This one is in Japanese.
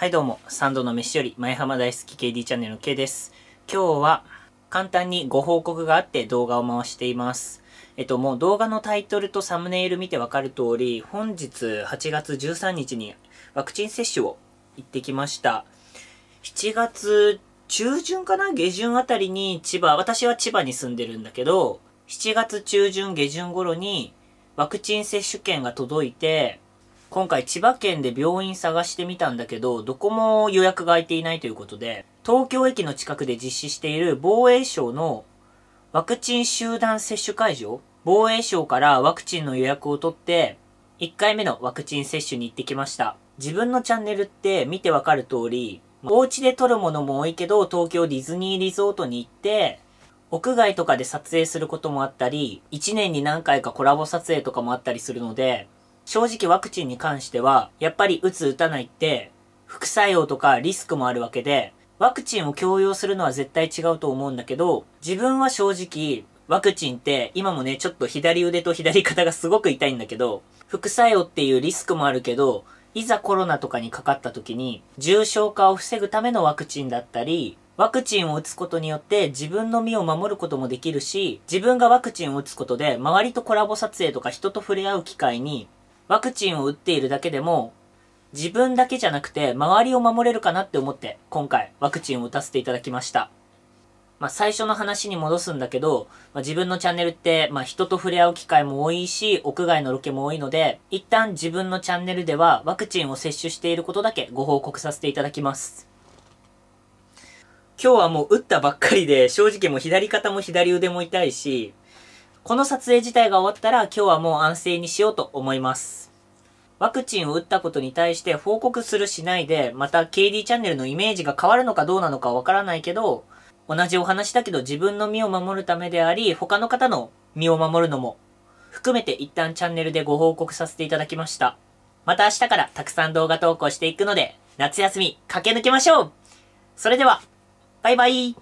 はいどうも、三度の飯より前浜大好き KD チャンネルの K です。今日は簡単にご報告があって動画を回しています。えっと、もう動画のタイトルとサムネイル見てわかる通り、本日8月13日にワクチン接種を行ってきました。7月中旬かな？下旬あたりに千葉、私は千葉に住んでるんだけど、7月中旬下旬頃にワクチン接種券が届いて、今回千葉県で病院探してみたんだけど、どこも予約が空いていないということで、東京駅の近くで実施している防衛省のワクチン集団接種会場防衛省からワクチンの予約を取って、1回目のワクチン接種に行ってきました。自分のチャンネルって見てわかる通り、お家で撮るものも多いけど、東京ディズニーリゾートに行って、屋外とかで撮影することもあったり、1年に何回かコラボ撮影とかもあったりするので、正直ワクチンに関しては、やっぱり打つ打たないって、副作用とかリスクもあるわけで、ワクチンを強要するのは絶対違うと思うんだけど、自分は正直、ワクチンって今もね、ちょっと左腕と左肩がすごく痛いんだけど、副作用っていうリスクもあるけど、いざコロナとかにかかった時に、重症化を防ぐためのワクチンだったり、ワクチンを打つことによって自分の身を守ることもできるし、自分がワクチンを打つことで周りとコラボ撮影とか人と触れ合う機会にワクチンを打っているだけでも、自分だけじゃなくて、周りを守れるかなって思って、今回、ワクチンを打たせていただきました。まあ、最初の話に戻すんだけど、まあ、自分のチャンネルって、まあ、人と触れ合う機会も多いし、屋外のロケも多いので、一旦自分のチャンネルでは、ワクチンを接種していることだけご報告させていただきます。今日はもう打ったばっかりで、正直もう左肩も左腕も痛いし、この撮影自体が終わったら今日はもう安静にしようと思います。ワクチンを打ったことに対して報告するしないで、また KD チャンネルのイメージが変わるのかどうなのかわからないけど、同じお話だけど自分の身を守るためであり、他の方の身を守るのも含めて一旦チャンネルでご報告させていただきました。また明日からたくさん動画投稿していくので、夏休み駆け抜けましょうそれでは、バイバイ